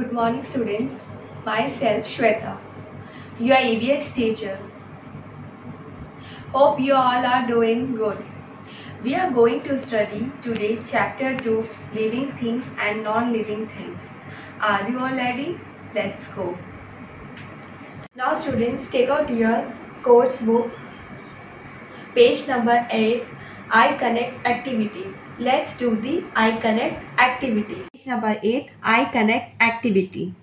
Good morning students. Myself Shweta, your EVS teacher. Hope you all are doing good. We are going to study today chapter 2 living things and non-living things. Are you all ready? Let's go. Now students take out your course book page number 8 I connect activity. Let's do the I connect activity. Page number 8 I connect activity.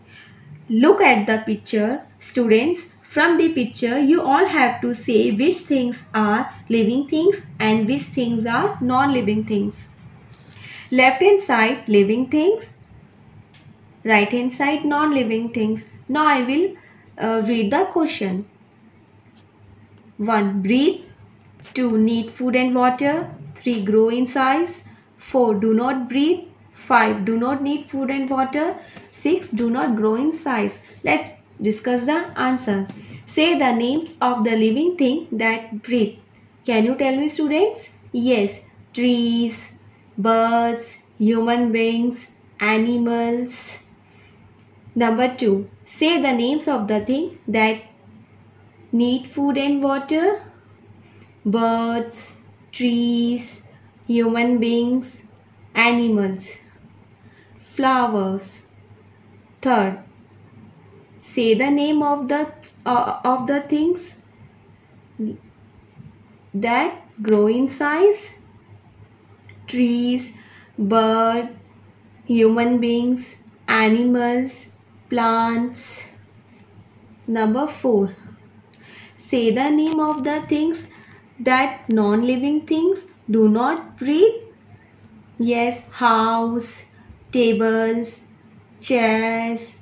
Look at the picture. Students, from the picture you all have to say which things are living things and which things are non-living things. Left hand side living things, right hand side non-living things. Now I will uh, read the question. 1. Breathe 2. Need food and water. 3. Grow in size. 4. Do not breathe. 5. Do not need food and water. 6. Do not grow in size. Let's discuss the answer. Say the names of the living thing that breathe. Can you tell me students? Yes. Trees, birds, human beings, animals. Number 2. Say the names of the thing that need food and water birds, trees, human beings, animals, flowers. Third, say the name of the uh, of the things that grow in size trees, bird, human beings, animals, plants. Number 4. Say the name of the things that non-living things do not breathe? Yes, house, tables, chairs,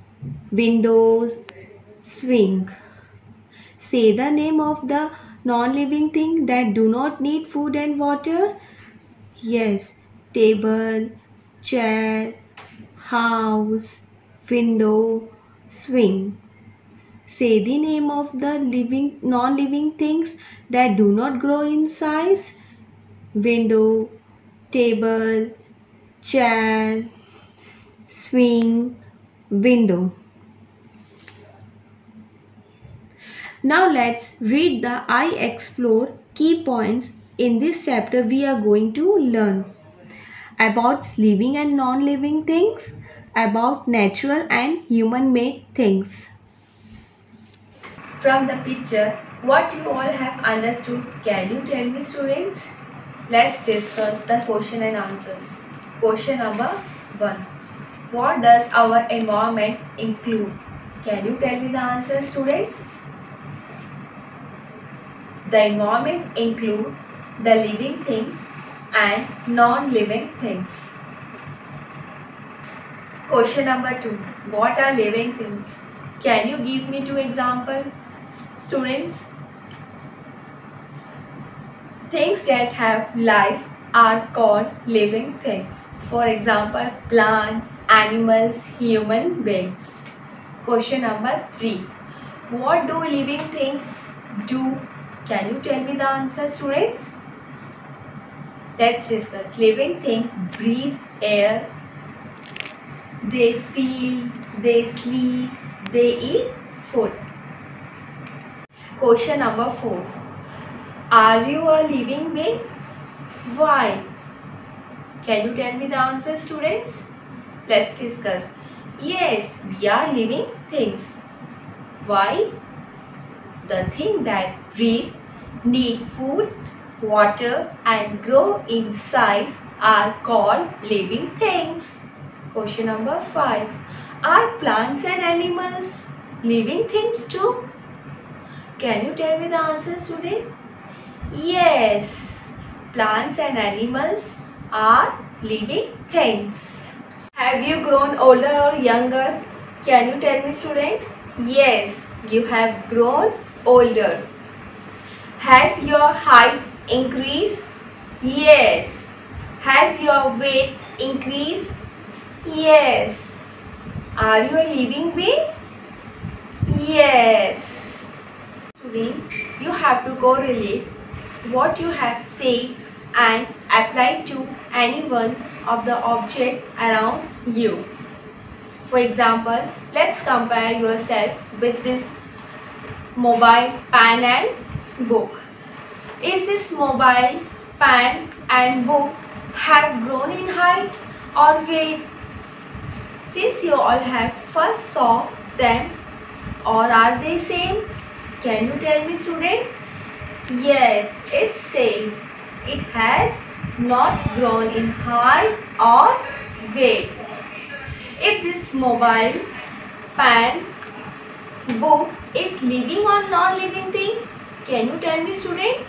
windows, swing. Say the name of the non-living thing that do not need food and water? Yes, table, chair, house, window, swing. Say the name of the living non-living things that do not grow in size. Window, table, chair, swing, window. Now let's read the I explore key points in this chapter we are going to learn about living and non-living things, about natural and human-made things. From the picture, what you all have understood, can you tell me students? Let's discuss the question and answers. Question number 1. What does our environment include? Can you tell me the answer students? The environment include the living things and non-living things. Question number 2. What are living things? Can you give me two examples? Students, things that have life are called living things. For example, plant, animals, human beings. Question number 3. What do living things do? Can you tell me the answer students? Let's discuss. Living thing breathe air. They feel, they sleep, they eat food. Question number 4. Are you a living being? Why? Can you tell me the answer students? Let's discuss. Yes, we are living things. Why? The thing that breathe, need food, water and grow in size are called living things. Question number 5. Are plants and animals living things too? Can you tell me the answers today? Yes, plants and animals are living things. Have you grown older or younger? Can you tell me student? Yes, you have grown older. Has your height increased? Yes. Has your weight increased? Yes. Are you a living being? Yes. Student, you have to correlate what you have said and apply to any one of the object around you. For example, let's compare yourself with this mobile pen and book. Is this mobile pen and book have grown in height or weight? Since you all have first saw them or are they same? Can you tell me student? Yes, it's same. It has not grown in height or weight. If this mobile pen book is living or non-living thing? Can you tell me student?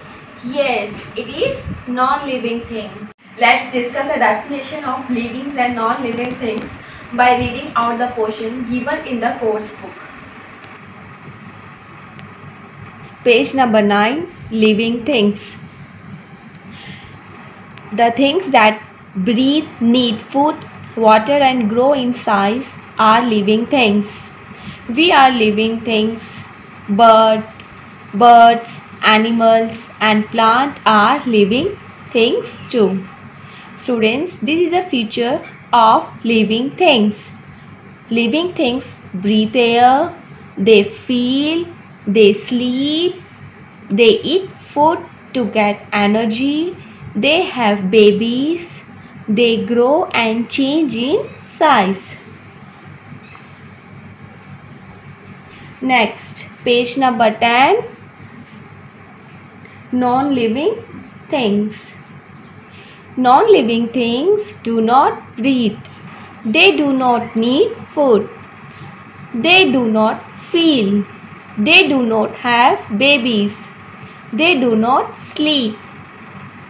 Yes, it is non-living thing. Let's discuss a definition of living and non-living things by reading out the portion given in the course book. Page number 9 Living Things The things that breathe, need food, water and grow in size are living things. We are living things. Bird, birds, animals and plant are living things too. Students, this is a feature of living things. Living things breathe air, they feel, they sleep, they eat food to get energy, they have babies, they grow and change in size. Next, page number 10 Non living things. Non living things do not breathe, they do not need food, they do not feel, they do not have babies, they do not sleep,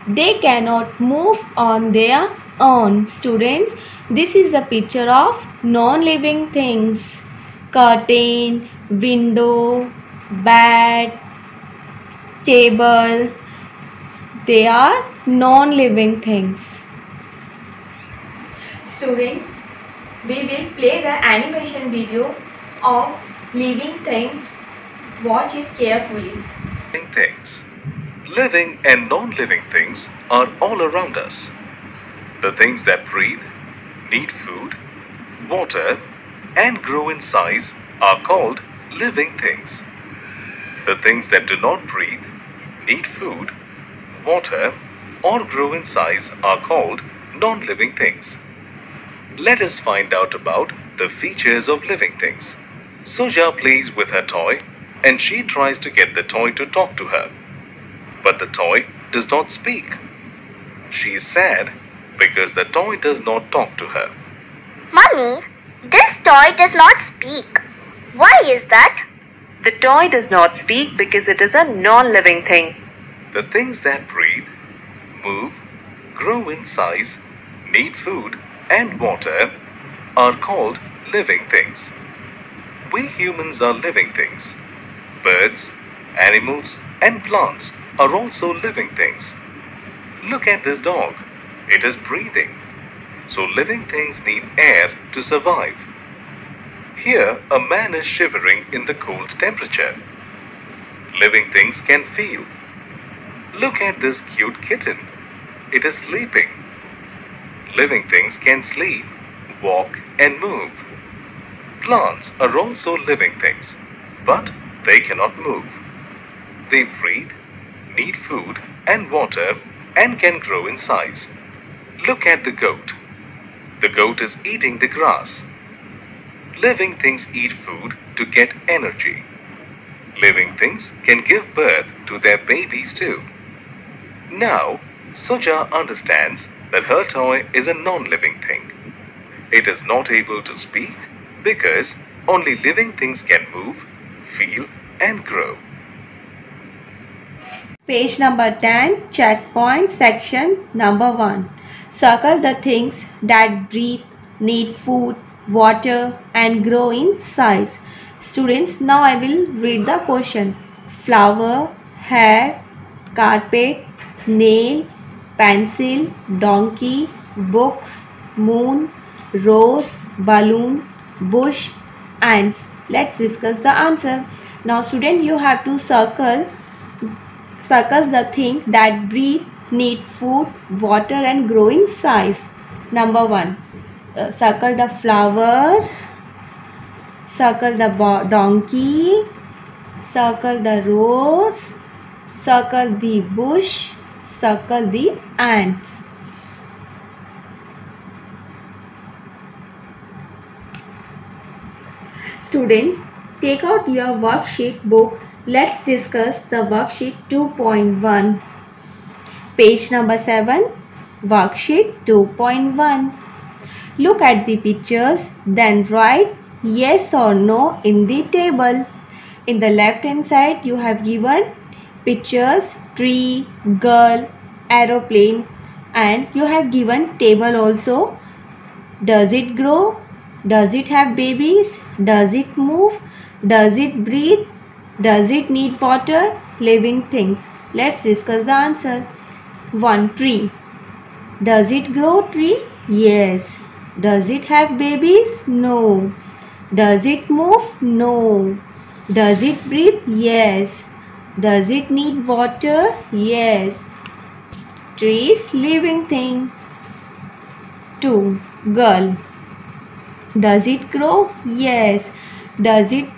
they cannot move on their own. Students, this is a picture of non living things curtain, window, bed, table. They are non-living things. Student, we will play the animation video of living things. Watch it carefully. Things. Living and non-living things are all around us. The things that breathe, need food, water, and grow in size are called living things. The things that do not breathe, need food, water, or grow in size are called non-living things. Let us find out about the features of living things. Soja plays with her toy and she tries to get the toy to talk to her. But the toy does not speak. She is sad because the toy does not talk to her. Mummy, this toy does not speak. Why is that? The toy does not speak because it is a non-living thing. The things that breathe, move, grow in size, need food and water are called living things. We humans are living things. Birds, animals and plants are also living things. Look at this dog. It is breathing. So living things need air to survive. Here, a man is shivering in the cold temperature. Living things can feel. Look at this cute kitten. It is sleeping. Living things can sleep, walk, and move. Plants are also living things, but they cannot move. They breathe, need food and water, and can grow in size. Look at the goat. The goat is eating the grass. Living things eat food to get energy. Living things can give birth to their babies too. Now, Suja understands that her toy is a non-living thing. It is not able to speak because only living things can move, feel and grow. Page number 10, checkpoint section number 1. Circle the things that breathe, need food, water and grow in size. Students, now I will read the question. Flower, hair, carpet, nail, pencil, donkey, books, moon, rose, balloon, bush, ants. Let's discuss the answer. Now student, you have to circle circles the thing that breathe, need food, water and grow in size. Number 1. Uh, circle the flower, circle the donkey circle the rose circle the bush circle the ants students take out your worksheet book let's discuss the worksheet 2.1 page number 7 worksheet 2.1 look at the pictures then write yes or no in the table. In the left hand side you have given pictures, tree, girl, aeroplane and you have given table also. Does it grow? Does it have babies? Does it move? Does it breathe? Does it need water? Living things. Let's discuss the answer. 1. Tree. Does it grow tree? Yes. Does it have babies? No. Does it move? No. Does it breathe? Yes. Does it need water? Yes. Trees living thing. 2. Girl. Does it grow? Yes. Does it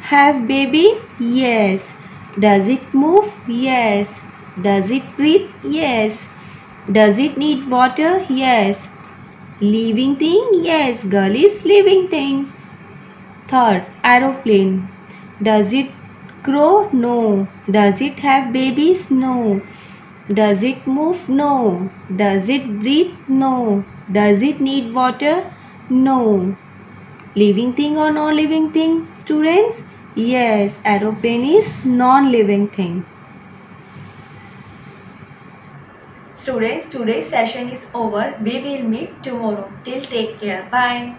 have baby? Yes. Does it move? Yes. Does it breathe? Yes. Does it need water? Yes. Living thing? Yes. Girl is living thing. Third, aeroplane. Does it grow? No. Does it have babies? No. Does it move? No. Does it breathe? No. Does it need water? No. Living thing or non-living thing, students? Yes, aeroplane is non-living thing. Students, today's session is over. We will meet tomorrow. Till take care. Bye.